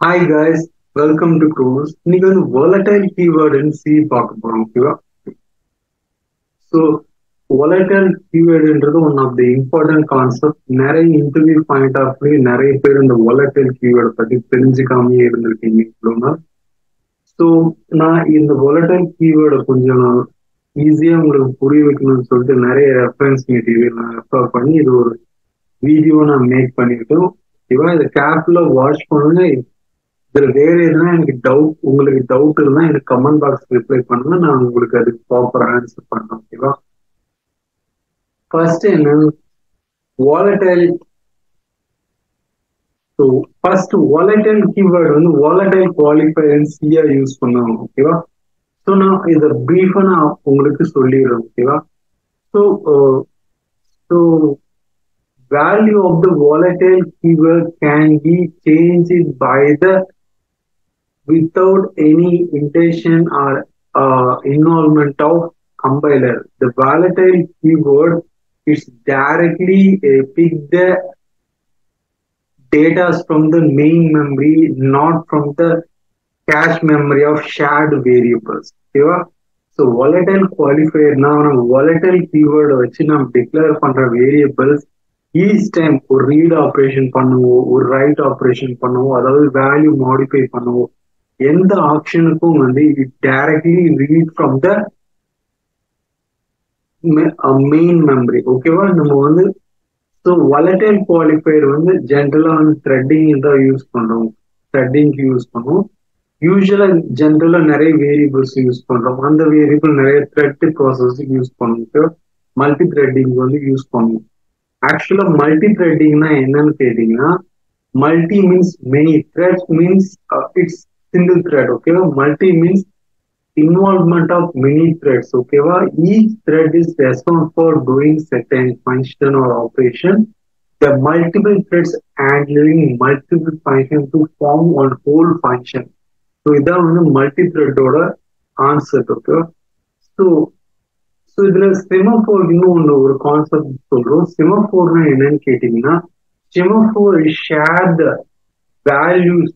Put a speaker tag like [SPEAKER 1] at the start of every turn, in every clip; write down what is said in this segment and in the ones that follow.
[SPEAKER 1] Hi guys welcome to க்ரூஸ் இன்னைக்கு வந்து volatile கீவேர்டுன்னு சி பார்க்க போறோம் ஓகேவா so volatile கீவேர்டுன்றது one of the important concept நிறைய இன்டர்வியூ பாயிண்ட் ஆஃப் வியூ நிறைய பேர் இந்த volatile keyword பத்தி தெரிஞ்சுக்காமயே இருந்திருக்கீங்க இவ்வளோனா ஸோ நான் இந்த volatile கீவேர்டை கொஞ்சம் ஈஸியா உங்களுக்கு புரிய வைக்கணும்னு சொல்லிட்டு நிறைய ரெஃபரன்ஸ் மெட்டீரியல் நான் ரெஃபர் பண்ணி இது ஒரு வீடியோ நான் மேக் பண்ணிட்டோம் ஓகேவா இதை கேப்ல வாட்ச் பண்ணுங்க இதுல வேற எதுனா எனக்கு டவுட் உங்களுக்கு டவுட் இருந்தா எனக்கு கமெண்ட் பாக்ஸ் ரிப்ளை பண்ணுங்க. நான் உங்களுக்கு அதுக்கு ப்ராப்பர் ஆன்சர் பண்ணேன் ஓகேவா ஃபர்ஸ்ட் என்ன? Volatile so first volatile keyword வந்து வாலட்டைல் குவாலிஃபயர் சியா யூஸ் பண்ணுவாங்க ஓகேவா ஸோ நான் இதை ப்ரீஃபா நான் உங்களுக்கு சொல்லிடுறேன் ஓகேவா so so value of the volatile keyword can be change by the without any intention or uh, involvement of compiler. The volatile keyword is directly uh, pick the data from the main memory, not from the cache memory of shared variables. Okay? So volatile குவாலிஃபயர்னா நம்ம volatile keyword வச்சு நம்ம declare பண்ற variables each time ஒரு read operation பண்ணுவோம் ஒரு right operation பண்ணுவோம் அதாவது value modify பண்ணுவோம் எந்த ஆப்ஷனுக்கும் வந்து it directly read from the main memory ஓகேவா நம்ம வந்து ஸோ வலட்டைல் குவாலிஃபயர் வந்து ஜென்ரலா வந்து த்ரெட்டிங் தான் யூஸ் பண்றோம் த்ரெட்டிங்க்கு யூஸ் பண்ணுவோம். யூஸ்வலாக ஜென்ரலாக நிறைய வேரியபிள்ஸ் யூஸ் பண்றோம் அந்த வேரியபிள் நிறைய த்ரெட் ப்ராசஸ் யூஸ் பண்ணுவோம். மல்டி த்ரெட்டிங் வந்து யூஸ் பண்ணுவோம். ஆக்சுவலா மல்டி த்ரெட்டிங்னா என்னன்னு கேட்டிங்கன்னா multi means many thread means it's single thread ஓகேவா multi means involvement of many threads ஓகேவா each thread is responsible for doing certain function or operation the multiple threads handling multiple function to form one whole function so இதான் வந்து multi த்ரெட்டோட answer ஓகேவா so so இதுல semaphore இன்னும் ஒன்று ஒரு concept சொல்றோம் செமஃபோர்னா என்னன்னு கேட்டீங்கன்னா semaphore share the values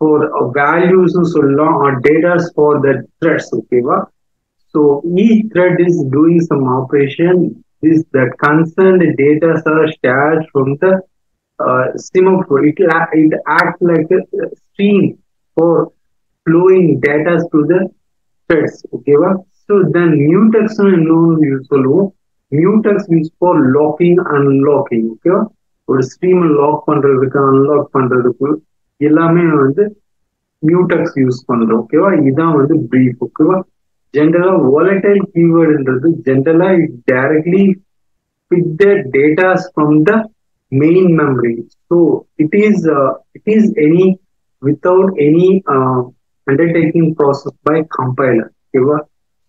[SPEAKER 1] for values சொல்லலாம் R datas for the threads ஓகேவா so he thread is doing some operation this that concerned data are shared from the uh, semaphore. It, it acts like a stream for flowing data to the threads. Okay, va? So then mutex சொல்லுவோம் mutex use for locking unlocking ஓகேவா ஒரு stream lock பண்றதுக்கு unlock பண்றதுக்கு எல்லாமே வந்து mutex use பண்றோம் ஓகேவா இதான் வந்து பிரீஃப் ஓகேவா ஜென்ரலா வாலடைல் கீவேர்டுன்றது ஜென்ரலா it directly pick the datas from the main memory so it is it is any without any undertaking process by compiler ஓகேவா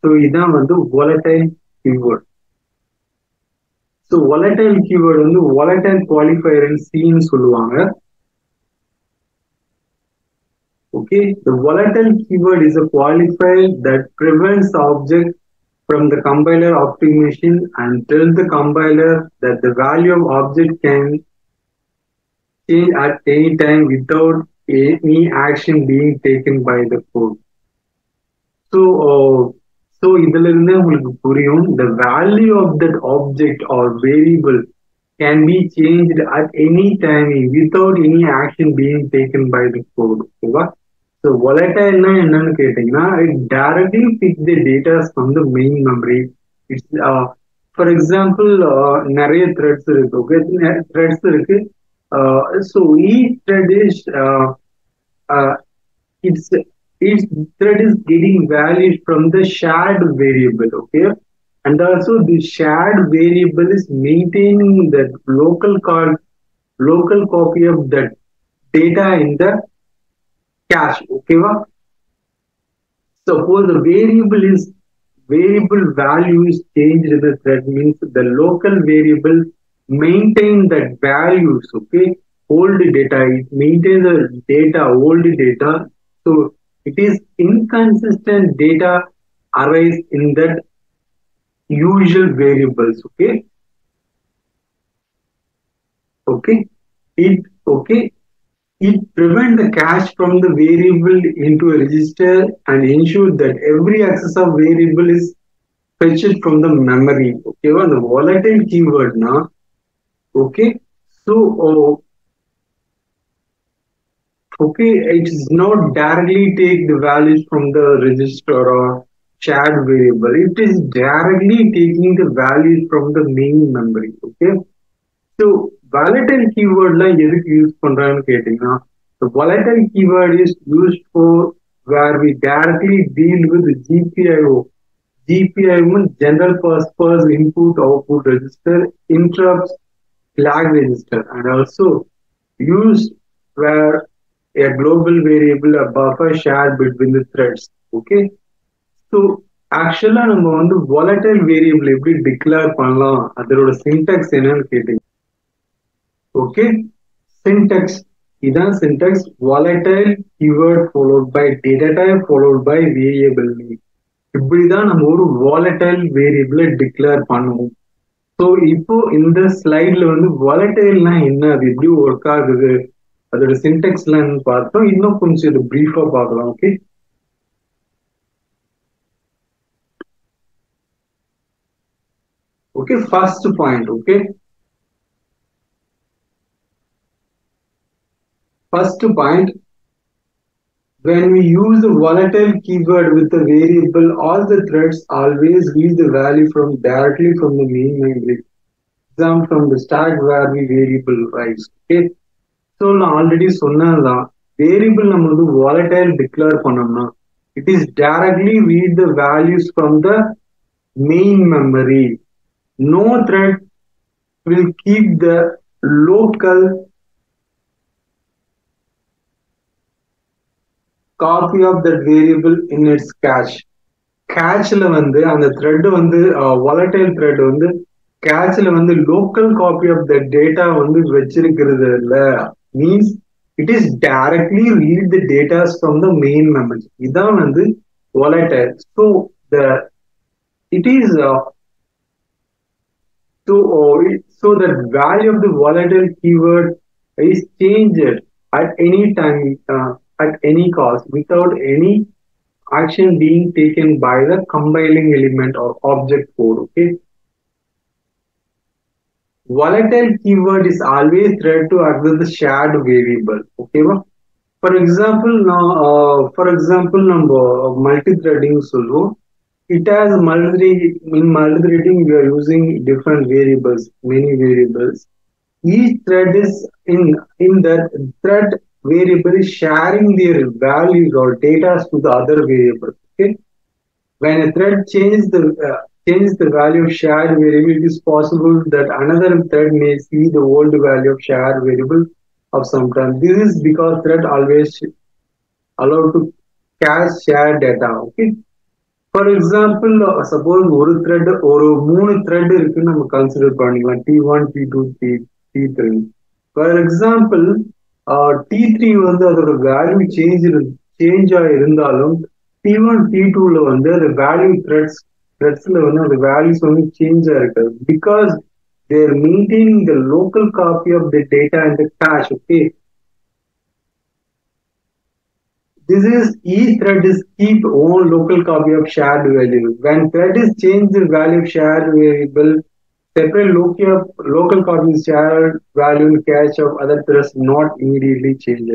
[SPEAKER 1] ஸோ இதான் வந்து volatile keyword so volatile keyword வந்து வாலடைல் குவாலிஃபயர் சின்னு சொல்லுவாங்க Okay, the volatile keyword is a qualifier that prevents the object from the compiler optimization and tells the compiler that the value of object can change at any time without any action being taken by the code. So, uh, so இதுல இருந்து உங்களுக்கு புரியும் the value of that object or variable can be changed at any time without any action being taken by the code. ஓகேவா so வொலட்டைல்னா என்னன்னு கேட்டீங்கன்னா it directly big the datas from the main memory it's for example நிறைய threads இருக்கு okay threads இருக்கு so he thread is it's each thread is getting values from the shared variable okay and also the shared variable is maintaining the local card local copy of that data in the cache okay va? suppose the variable is variable value is changed in the thread means the local variable maintain that values okay? Old data it maintains the data old data. So it is inconsistent data arise in that usual variables okay? Okay? It okay it prevent the cache from the variable into a register and ensure that every access of variable is fetched from the memory. Okay, well, the volatile keyword now. Okay, so uh, okay, it is not directly take the values from the register or shared variable. It is directly taking the values from the main memory. Okay, so volatile keywordலாம் எதுக்கு use பண்றாங்கன்னு கேட்டீங்கன்னா the volatile keyword is used for where we directly deal with the GPIO. GPIO means general purpose input output register, interrupts, flag register, and also used where a global variable, a buffer shared between the threads. Okay. So ஆக்சுவலா நம்ம வந்து volatile variable எப்படி declare பண்ணலாம் அதோட syntax என்னன்னு கேட்டீங்க okay syntax இதான் syntax volatile keyword followed by data type followed by இப்படிதான் நம்ம ஒரு வாலட்டைல் வேரியபிளை டிக்ளேர் பண்ணுவோம். ஸோ இப்போ இந்த ஸ்லைட்ல வந்து வாலட்டைல்னா என்ன? அது எப்படி ஒர்க் ஆகுது? அதோட சின்டெக்ஸ்லாம் பார்த்தோம். இன்னும் கொஞ்சம் இது பிரீஃபா பார்க்கலாம் okay okay first point okay first point when we use the volatile keyword with the variable all the threads always read the value from directly from the main memory exam from the stack where we variable rise okay so நான் already சொன்னதுதான் variable நம்ம வந்து volatile declare பண்ணோம்னா it is directly read the values from the main memory no thread will keep the local copy of that variable in its cache கேட்ச்ல வந்து அந்த thread வந்து volatile thread வந்து கேட்ச்ல வந்து local copy of the data வந்து வச்சிருக்கிறது இல்ல means it is directly read the datas from the main memory இதான் வந்து volatile so the it is so uh, so the value of the volatile keyword is changed at any time uh, at any cost without any action being taken by the compiling element or object code. Okay. Volatile keyword is always read to access the shared variable. Okay. Well, for example, now uh, for example, number of multi-threading solo. It has multi in multi-threading we are using different variables, many variables. Each thread is in in that thread variable is sharing their values or data to the other variable okay when a thread changes the uh, changes the value of shared variable it is possible that another thread may see the old value of shared variable of some time this is because thread always allowed to cache shared data okay for example suppose ஒரு thread ஒரு மூணு thread இருக்குன்னு நம்ம consider பண்ணிக்கலாம் D one T two D D three for example D three வந்து அதோட value change change ஆகி இருந்தாலும் டி ஒன் டி டூல வந்து அது வேல்யூ த்ரெட்ஸ் த்ரெட்ஸ்ல வந்து அந்த வேல்யூஸ் வந்து change ஆயிருக்காது because there maintaining the local copy of the data and the cash okay This is each thread is keep own local copy of shared value. When thread is change the value of shared variable, separate local local copy shared value in cache of other threads not immediately change.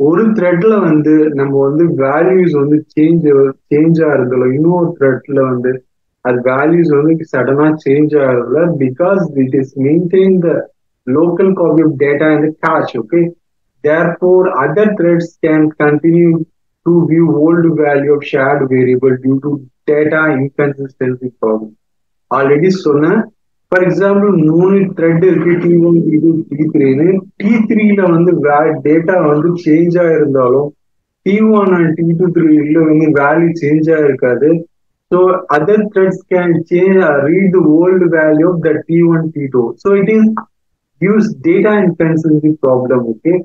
[SPEAKER 1] ஒரு த்ரெட்ல வந்து நம்ம வந்து values வந்து change change ஆகுறதுல இன்னொரு த்ரெட்ல வந்து அது values வந்து சடனா சேஞ்ச் ஆகுறதுல because it is maintain the local copy of data இந்த cash okay Therefore, other threads can continue to view old value of shared variable due to data inconsistency problem. Already சொன்னேன் for example மூணு thread இருக்கு T one T two T த்ரீன்னு D த்ரீல வந்து data வந்து change ஆயிருந்தாலும் T one and T two த்ரீல வந்து value change ஆயிருக்காது so other threads can change read the old value of the T one T two so it is gives data inconsistency problem okay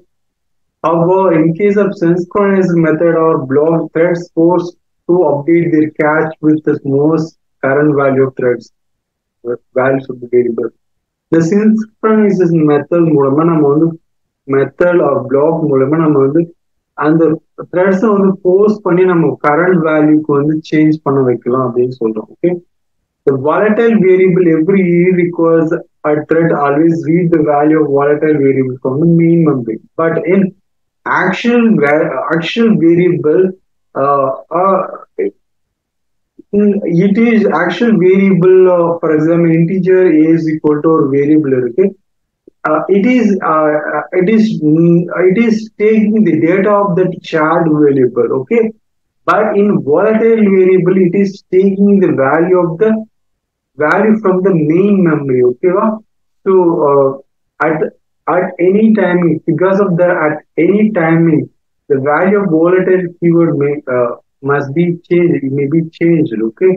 [SPEAKER 1] However, in case of synchronized method or block threads forced to update their cache with the most current value of threads, values of the variable. The synchronization method மூலமா நம்ம வந்து method or black மூலமா நம்ம வந்து அந்த த்ரெட்ஸை வந்து post பண்ணி நம்ம கரண்ட் வேல்யூக்கு வந்து சேஞ்ச் பண்ண வைக்கலாம் அப்படின்னு சொல்றோம் okay The volatile variable every E requires a thread always read the value of volatile variable from the main memory. But in actual actual variable, uh, uh, it is actual variable. Uh, for example, integer is equal to a variable. Okay? Uh, it is uh, it is it is taking the data of that shared variable. Okay, but in volatile variable, it is taking the value of the value from the main memory okay so uh, at at any timing because of the at any timing the value of volatile keyword may uh, must be changed it may be changed okay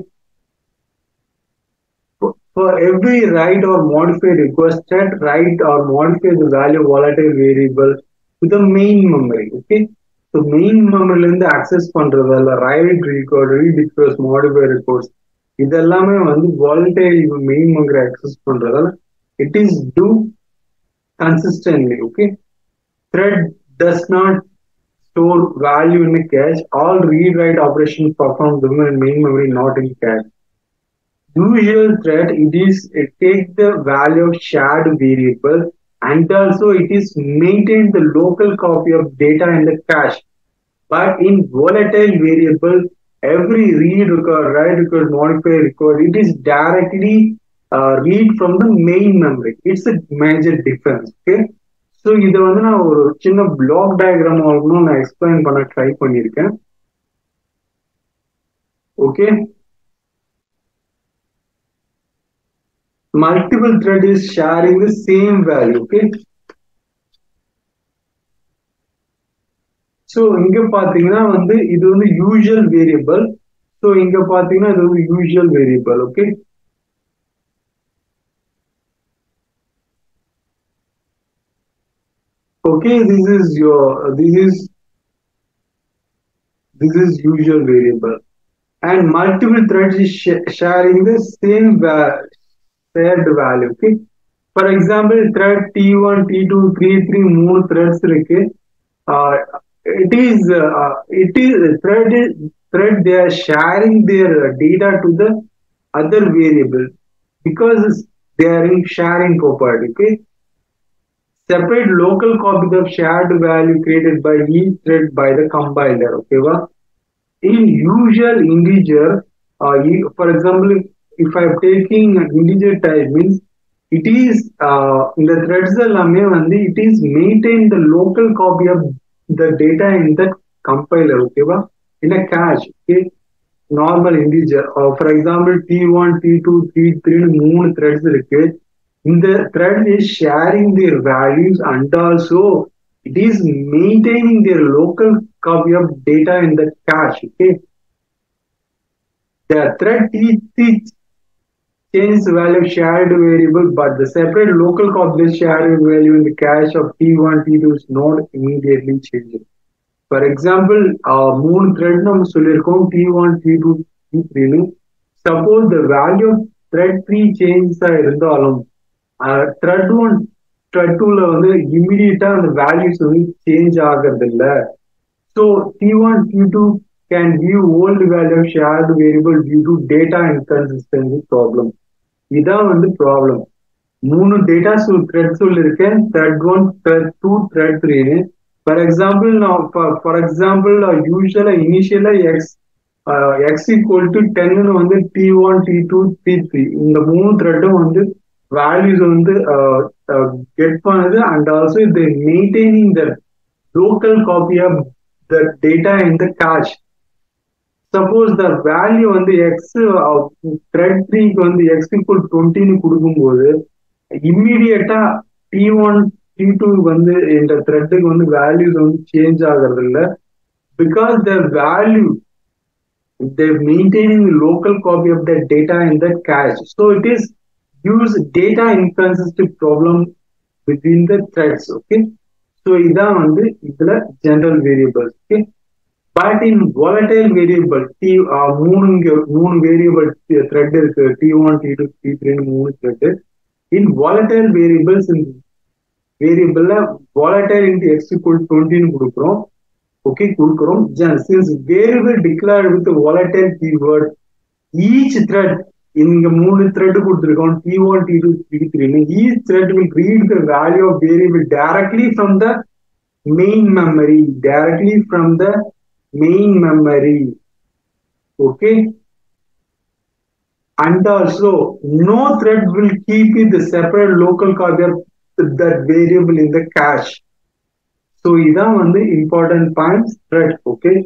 [SPEAKER 1] for, for every write or modify requested write or modify the value of volatile variable to the main memory okay so main memory இருந்து access பண்றதால write record read request modify records இதெல்லாமே வந்து வாலண்டைல் main memory access பண்றதால it is two consistently okay thread does not store value in the cache. All read-write operations performed in main memory, not in cache. Usual thread, it is it takes the value of shared variable and also it is maintained the local copy of data in the cache. But in volatile variable, every read record, write record, modify record, it is directly uh, read from the main memory. It's a major difference. Okay. So இதை வந்து நான் ஒரு சின்ன block diagram மூலமா நான் explain பண்ண try பண்ணியிருக்கேன். Okay multiple thread is sharing the same value okay so இங்க பாத்தீங்கன்னா வந்து இது வந்து யூஷுவல் வேரியபிள் ஸோ இங்க பாத்தீங்கன்னா இது வந்து usual variable okay okay this is your this is this is usual variable and multiple threads is sh- sharing the same va- shared value okay for example thread t1 t2 t3 மூணு threads இருக்கு uh, it is uh, it is thread thread they are sharing their data to the other variable because they are in sharing property okay separate local copies of shared value created by each thread by the compiler. Okay, well, in usual integer, uh, for example, if, I'm taking an integer type means it is uh, in the threads it is maintained the local copy of the data in the compiler. Okay, ba. in a cache. Okay, normal integer. Uh, for example, T1, T2, T3, moon threads. Okay, the thread is sharing their values and also it is maintaining their local copy of data in the cache. Okay. The thread T3 changes the value of shared variable, but the separate local copy of shared value in the cache of T1, T2 is not immediately changing. For example, uh, மூணு thread நம்ம சொல்லியிருக்கோம் T1, T2, T3 suppose the value of thread 3 changes இருந்தாலும் thread one thread டூல வந்து இமிடியட்டா அந்த values வந்து change ஆகிறது இல்ல. So T one T two can view old value shared variable due to data inconsistency problem இதான் வந்து ப்ராப்ளம் மூணு டேட்டா த்ரெட் சொல்லியிருக்கேன் thread one thread two thread த்ரீன்னு ஃபார் எக்ஸாம்பிள் நான் ஃபார் எக்ஸாம்பிள் யூஸ்வலா இனிஷியலா எக்ஸ் எக்ஸ் ஈக்குவல் டு டென்னு வந்து T one T two T three இந்த மூணு த்ரெட்டும் வந்து வேல்யூஸ் வந்து கெட் பண்ணுது அண்ட் ஆல்சோ இது maintaining the local copy of the data in the cache suppose the value வந்து எக்ஸ் த்ரெட் த்ரீக்கு வந்து எக்ஸ் ஈக்குவல் டுவெண்ட்டின்னு கொடுக்கும்போது இம்மிடியட்டா டி ஒன் டி டூ வந்து இந்த த்ரெட்டுக்கு வந்து வேல்யூஸ் வந்து சேஞ்ச் ஆகிறது இல்லை because the value they're maintaining the local copy of that data in that cache. So it is use data inconsistent problem between the threads okay so இதான் வந்து இதுல general variables okay but in volatile variable T மூணு மூணு variable thread இருக்கு. T one T two T த்ரீன்னு மூணு thread in volatile variables இந்த வேரியபிள்ல வாலட்டைல் இன்டு எக்ஸ் இக்குவல் டுவெண்ட்டின்னு கொடுக்குறோம். ஓகே கொடுக்குறோம். Since variable declared with volatile keyword each thread இங்க மூணு த்ரெட் கொடுத்துருக்கோம் T one T two T three each thread will read the value of variable directly from the main memory directly from the main memory okay and also no thread will keep it the separate local copy of that variable in the cache so இதான் வந்து important points thread okay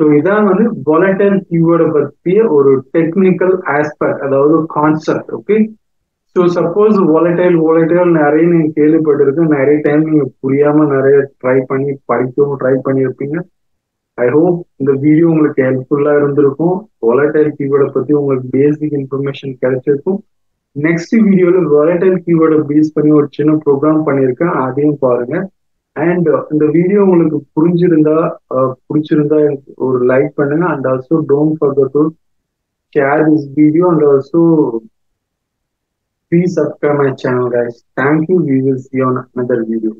[SPEAKER 1] So இதான் வந்து volatile keyword பற்றிய ஒரு technical aspect அதாவது concept okay so suppose volatile volatile நிறைய நீங்கள் கேள்விப்பட்டிருக்கேன் நிறைய டைம் நீங்க புரியாம நிறைய ட்ரை பண்ணி படிக்கவும் ட்ரை பண்ணியிருப்பீங்க. ஐ ஹோப் இந்த வீடியோ உங்களுக்கு ஹெல்ப்ஃபுல்லா இருந்திருக்கும். Volatile keyword பத்தி உங்களுக்கு பேசிக் இன்ஃபர்மேஷன் கிடைச்சிருக்கும். நெக்ஸ்ட் வீடியோவில் volatile கீவேர்டை பேஸ் பண்ணி ஒரு சின்ன ப்ரோக்ராம் பண்ணியிருக்கேன். அதையும் பாருங்க. அண்ட் இந்த வீடியோ உங்களுக்கு புரிஞ்சிருந்தா பிடிச்சிருந்தா ஒரு லைக் பண்ணுங்க. And also don't forget to share this video and also please subscribe my channel guys thank you we will see on another video